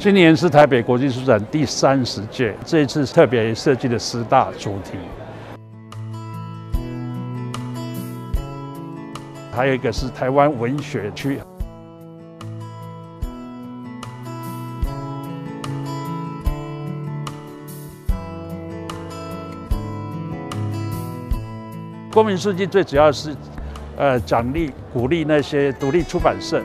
今年是台北国际书展第三十届，这一次特别设计的十大主题，还有一个是台湾文学区。公民书记最主要是，呃，奖励鼓励那些独立出版社。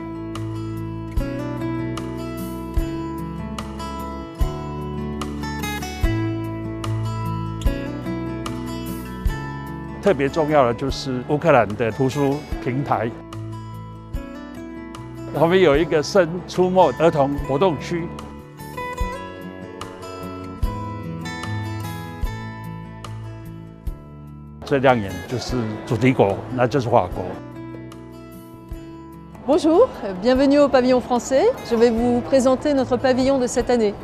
特别重要的就是乌克兰的图书平台，我们有一个生出没儿童活动区。最亮眼就是主题国，那就是法国。Bonjour, bienvenue au pavillon français. Je vais vous présenter notre pavillon de cette année.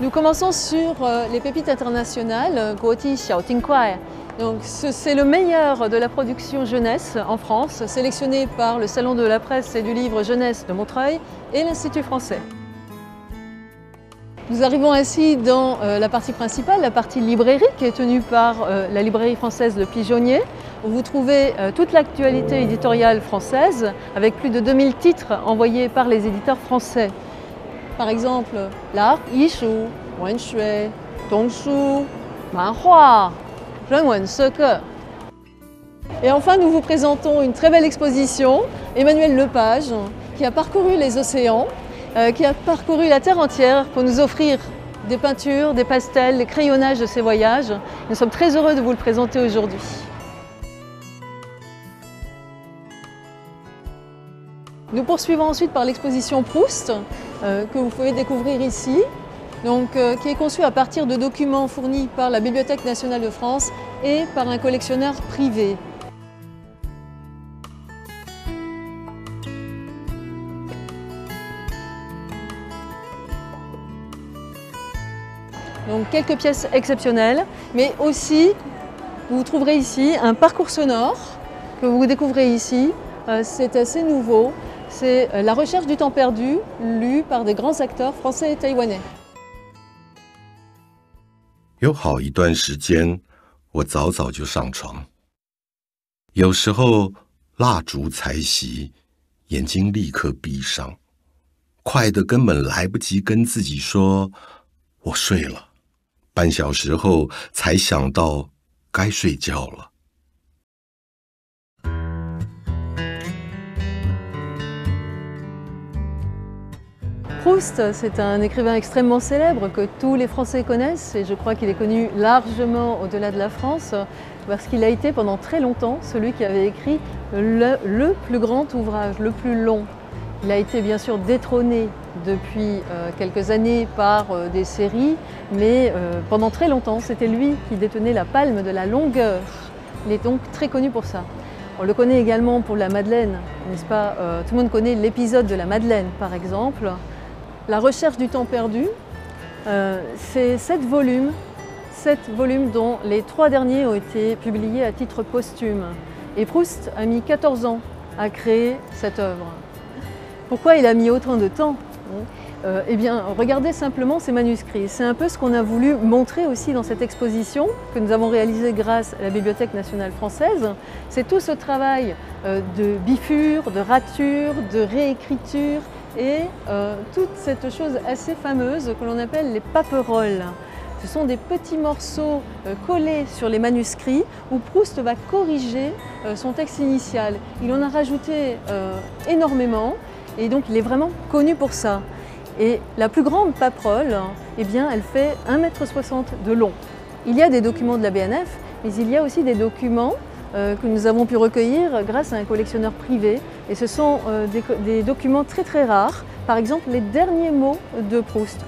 Nous commençons sur les pépites internationales, Guoti Xiaotingkuai. Donc c'est le meilleur de la production jeunesse en France, sélectionné par le Salon de la presse et du livre jeunesse de Montreuil et l'Institut français. Nous arrivons ainsi dans la partie principale, la partie librairie qui est tenue par la librairie française Le Pigeonnier, où vous trouvez toute l'actualité éditoriale française avec plus de 2000 titres envoyés par les éditeurs français. Par exemple, l'art, Yishu, Wenshui, Dongshu, Manhua. Et enfin, nous vous présentons une très belle exposition, Emmanuel Lepage, qui a parcouru les océans qui a parcouru la Terre entière pour nous offrir des peintures, des pastels, des crayonnages de ses voyages. Nous sommes très heureux de vous le présenter aujourd'hui. Nous poursuivons ensuite par l'exposition Proust, que vous pouvez découvrir ici, donc, qui est conçue à partir de documents fournis par la Bibliothèque nationale de France et par un collectionneur privé. Donc quelques pièces exceptionnelles, mais aussi vous trouverez ici un parcours sonore que vous découvrez ici. C'est assez nouveau. C'est La recherche du temps perdu, lu par des grands acteurs français et taïwanais. 有好一段时间，我早早就上床。有时候蜡烛才熄，眼睛立刻闭上，快的根本来不及跟自己说“我睡了”。半小时后才想到该睡觉了。Proust, c'est un écrivain extrêmement célèbre que tous les Français connaissent et je crois qu'il est connu largement au-delà de la France parce qu'il a été pendant très longtemps celui qui avait écrit le, plus grand ouvrage, le plus long il a été bien sûr détrôné depuis quelques années par des séries, mais pendant très longtemps, c'était lui qui détenait la palme de la longueur. Il est donc très connu pour ça. On le connaît également pour la Madeleine, n'est-ce pas? Tout le monde connaît l'épisode de la Madeleine, par exemple. La recherche du temps perdu, c'est sept volumes, sept volumes dont les trois derniers ont été publiés à titre posthume. Et Proust a mis 14 ans à créer cette œuvre. Pourquoi il a mis autant de temps Eh bien, regardez simplement ces manuscrits. C'est un peu ce qu'on a voulu montrer aussi dans cette exposition que nous avons réalisée grâce à la Bibliothèque nationale française. C'est tout ce travail de bifure, de rature, de réécriture et toute cette chose assez fameuse que l'on appelle les paperoles. Ce sont des petits morceaux collés sur les manuscrits où Proust va corriger son texte initial. Il en a rajouté énormément et donc il est vraiment connu pour ça. Et la plus grande paperole, eh bien, elle fait 1,60 m de long. Il y a des documents de la BNF, mais il y a aussi des documents que nous avons pu recueillir grâce à un collectionneur privé. Et ce sont des, des documents très très rares. Par exemple, les derniers mots de Proust.